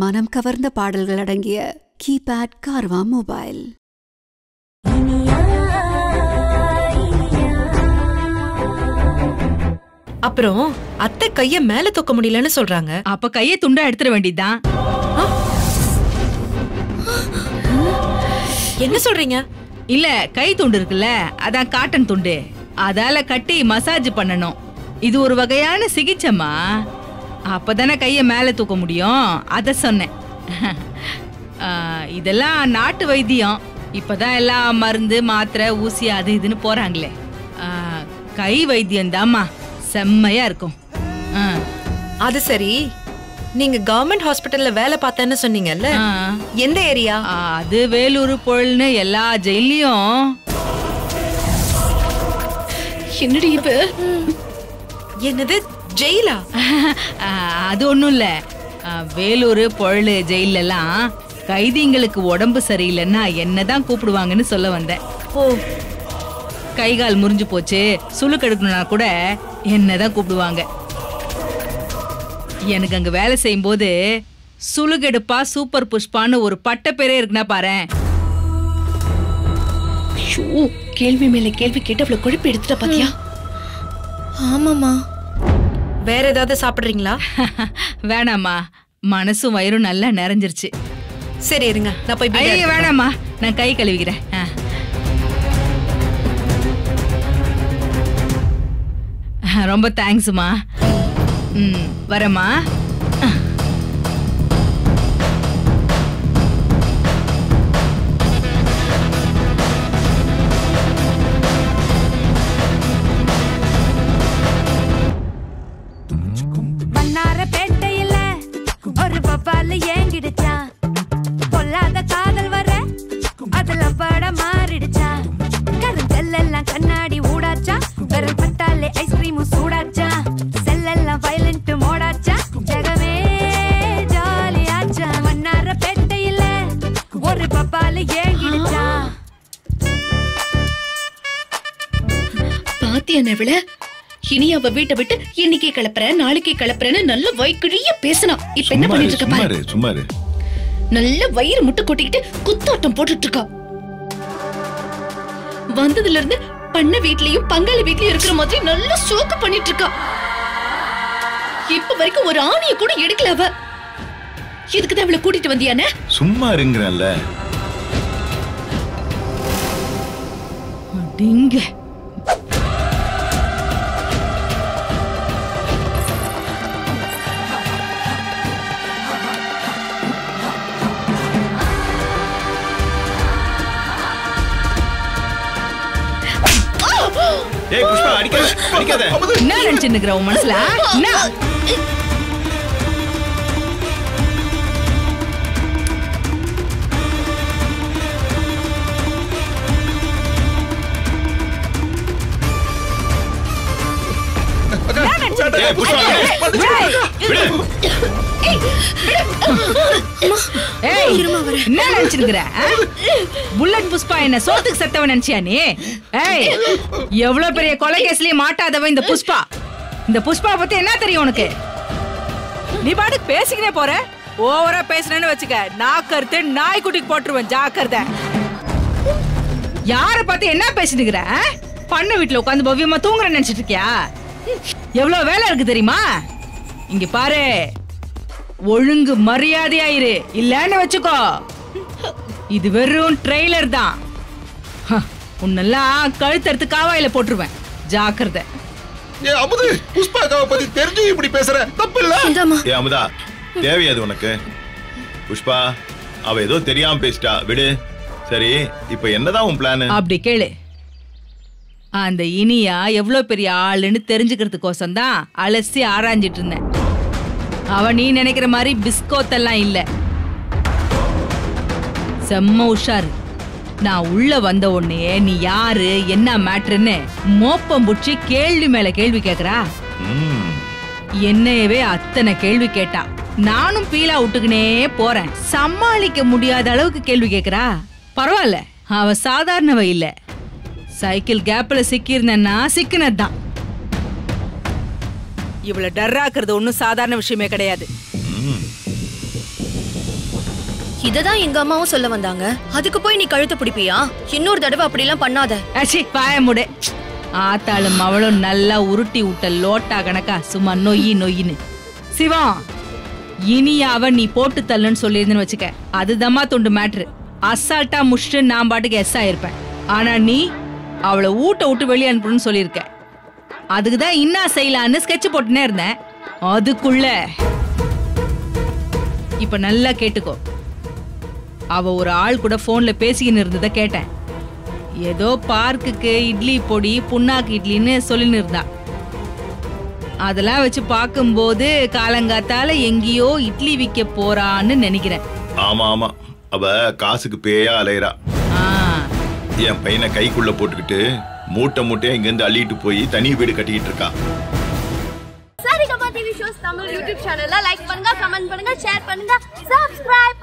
மனம் கவர்ந்த பாடல்கள் அடங்கிய கீபேட் கார்வா மொபைல். அப்புறம் அத்தை கைய மேல தூக்க முடியலன்னு சொல்றாங்க. அப்ப கைய துண்டா எடுத்துட வேண்டியதுதான். என்ன சொல்றீங்க? இல்ல கை துண்டு இருக்குல்ல அதான் காட்டன் துண்டு. அதால கட்டி மசாஜ் பண்ணணும். இது ஒரு வகையான சிகிச்சைமா அப்பதானே கைய மேல தூக்க முடியும்? அத சொன்னேன். இதெல்லாம் நாட்டு வைத்தியம். இப்பதான் எல்லாம் மருந்து மாத்திரை ஊசி அது இதுன்னு போறாங்களே. ஆ, கை வைத்தியம் தாம்மா செம்மையா இருக்கும். ஆ. அது சரி. நீங்க கவர்மெண்ட் ஹாஸ்பிட்டல்ல வேலை பார்த்தேன்னு சொன்னீங்கல்ல. எந்த ஏரியா? அது வேலூர் பொருள்னு எல்லா ஜெயிலையும் என்னடி இப்ப என்னது? ஜெயிலா? அது ஒண்ணும் இல்ல. வேலூர் பொருள் ஜெயிலெல்லாம் கைதிங்களுக்கு உடம்பு சரியில்லைன்னா என்னதான் கூப்பிடுவாங்கன்னு சொல்ல வந்தேன். ஓ. கை கால் முறிஞ்சு போச்சு சுளுக்கெடுக்கணும்னா கூட என்னதான் கூப்பிடுவாங்க. எனக்கு அங்க வேலை செய்யும்போது சுளுகெடுப்பா சூப்பர் புஷ்பான்னு ஒரு பட்ட பேரே இருக்குன்னா பாரேன். ஐயோ கேள்வி மேல கேள்வி கேட்டு அவளை குழப்பி எடுத்துட்ட பாத்தியா? ஆமாமா வேற ஏதாவது சாப்பிடுறீங்களா? வேணாம்மா. மனசும் வயிறும் நல்லா நிறைஞ்சிருச்சு. சரி இருங்க. நான் போய் ஐயோ வேணாம்மா. நான் கை கழுவிக்கிறேன். ரொம்ப தேங்க்ஸ்மா ம் வரேம்மா. கண்ணாடி ஊடாச்சா? விரல் பட்டாலே ஐஸ்கிரீமும் சூடாச்சா? செல்லெல்லாம் வயலண்ட் மோடாச்சா? ஜெகமே ஜாலியாச்சா வண்ணார பேட்டையில ஒரு பப்பால ஏங்கிடுச்சான் பாத்தியா நெவில இனி அவ வீட்டை விட்டு இன்னைக்கே கிளப்புறேன் நாளைக்கே கிளப்புறேன்னு நல்ல வயிற்குழிய பேசினா. இப்ப என்ன பண்ணிட்டு இருக்க பாரு? சும்மாரு. நல்ல வயிறு முட்டை கொட்டிக்கிட்டு குத்தாட்டம் போட்டுட்டு இருக்கா. வந்ததுல இருந்து பண்ண வீட்லயும் பங்காளி வீட்லயும் இருக்கிற மாதிரி நல்ல சோக்கு பண்ணிட்டு இருக்கா. இப்ப வரைக்கும் ஒரு ஆணிய கூட எடுக்கல அவ. இதுக்குதான் அவளை கூட்டிட்டு வந்தியானே சும்மா இருங்கிறல்ல டிங்க ஏய் புஷ்பா அடிக்காத அடிக்காத. என்ன நினைச்சுன்னுக்குற உன் மனசுல என்ன? என்ன நினைச்சிருக்கிற புல்லட் புஷ்பா என்ன சோத்துக்கு செத்தவன் நினைச்சியா நீ? ஏய் எவ்வளவு பெரிய கொலை கேஸ்லயும் மாட்டாதவன் இந்த புஷ்பா. இந்த புஷ்பா பத்தி என்ன தெரியும் உனக்கு? நீ பாட்டுக்கு பேசிக்கினே போற. ஓவரா பேசுனேன்னு வச்சுக்க நாக்கறுத்து நாய்க்குட்டிக்கு போட்டுருவேன் ஜாக்கிரதை. யார பார்த்து என்ன பேசிட்டுக்கிற பண்ண வீட்டுல உட்காந்து பவ்யமா தூங்குற நினைச்சிட்டு இருக்கியா? எவ்வளவு வேலை இருக்கு தெரியுமா? இங்க பாரு. ஒழுங்கு மரியாதையாயிரு இல்லன்னு வச்சுக்கோ. இது வெறும் ட்ரெய்லர் தான். ஹ, உன்னெல்லாம் கழுத்தறுத்து காவாயில போட்டுருவேன். ஜாக்கிரதை. ஏ அமுது புஷ்பாக்காவை பத்தி தெரிஞ்சு இப்படி பேசுற? தப்பு இல்ல ஏ அமுதா தேவையாது உனக்கு? புஷ்பா அவ ஏதோ தெரியாம பேசிட்டா. விடு. சரி இப்ப என்னதான் உன் பிளான் அப்படி கேளு. அந்த இனியா எவ்வளவு பெரிய ஆளுன்னு தெரிஞ்சுக்கிறதுக்கோசம் தான் அலசி ஆராய்ஞ்சிட்டு இருந்தேன் அவ நீ நினைக்கிற மாதிரி பிஸ்கோத்தெல்லாம் இல்ல. செம்ம உஷாரு. நான் உள்ள வந்த உடனே நீ யாரு? என்ன மேட்ருன்னு? மோப்பம் புடிச்சு கேள்வி மேல கேள்வி கேக்குறா. என்னையவே அத்தனை கேள்வி கேட்டா. நானும் பீலா விட்டுக்கினே போறேன். சமாளிக்க முடியாத அளவுக்கு கேள்வி கேக்குறா. பரவாயில்ல. அவ சாதாரணவ இல்ல. சைக்கிள் கேப்ல சிக்கியிருந்தேன்னா சிக்கினதுதான். இவ்வளவு டர்ராக்குறது ஒன்றும் சாதாரண விஷயமே கிடையாது. இததான் எங்க அம்மாவும் சொல்ல வந்தாங்க. அதுக்கு போய் நீ கழுத்தை பிடிப்பியா? இன்னொரு தடவை அப்படிலாம் பண்ணாத. அச்சி பாய முடே. ஆத்தாளும் அவளும் நல்லா உருட்டி விட்ட லோட்டா கணக்கா சும்மா நொய்யி நொய்யின்னு. சிவம் இனி அவ நீ போட்டு தள்ளுன்னு சொல்லியிருந்தேன்னு வச்சுக்க. அதுதம்மா துண்டு மேட்ரு அசால்ட்டா முஷ்டு நான் பாட்டுக்கு எஸ் ஆயிருப்பேன் ஆனா நீ அவளை ஊட்ட விட்டு வெளியே அனுப்பணும்னு சொல்லியிருக்கேன் அதுக்கு தான் இன்னா செய்யலான்னு ஸ்கெட்ச் போட்டுனே இருந்தேன். அதுக்குள்ள. இப்ப நல்லா கேட்டுக்கோ. அவ ஒரு ஆள் கூட போன்ல பேசிக்கின்னு இருந்ததை கேட்டேன். ஏதோ பார்க்குக்கு இட்லி பொடி புண்ணாக்கு இட்லின்னு சொல்லின்னு இருந்தா. அதெல்லாம் வச்சு பார்க்கும்போது காலங்காத்தால எங்கேயோ இட்லி விற்க போறான்னு நினைக்கிறேன். ஆமா ஆமா. அவ காசுக்கு பேயா அலையிறா. என் பையனை கைக்குள்ள போட்டுக்கிட்டு மூட்டை மூட்டையா இங்க இருந்து அள்ளிட்டு போய் தனி வீடு கட்டிக்கிட்டு இருக்கா. Saregama TV shows Tamil YouTube சேனல்ல லைக் பண்ணுங்க கமெண்ட் பண்ணுங்க ஷேர் பண்ணுங்க சப்ஸ்கிரைப்